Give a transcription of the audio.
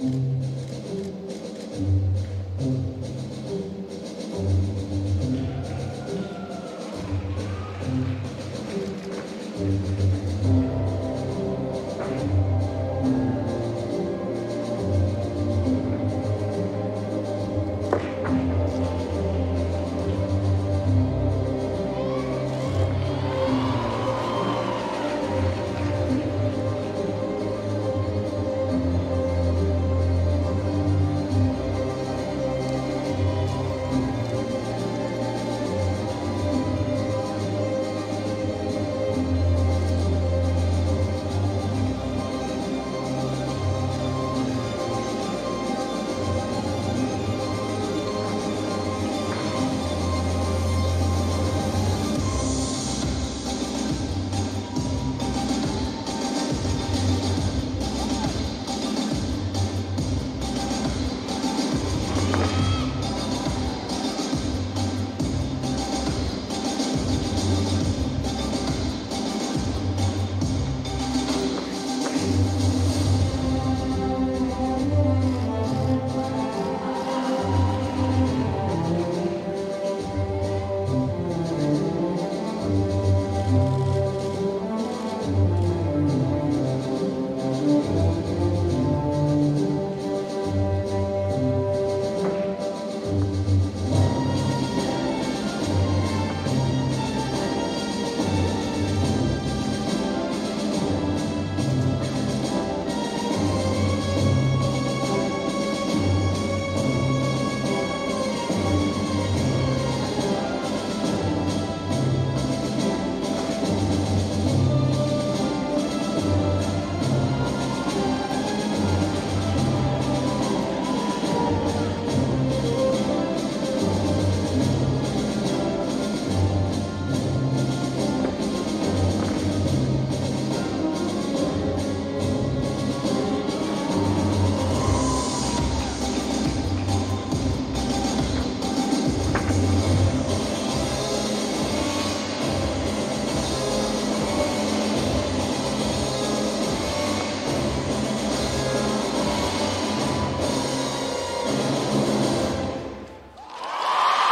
Mm-hmm.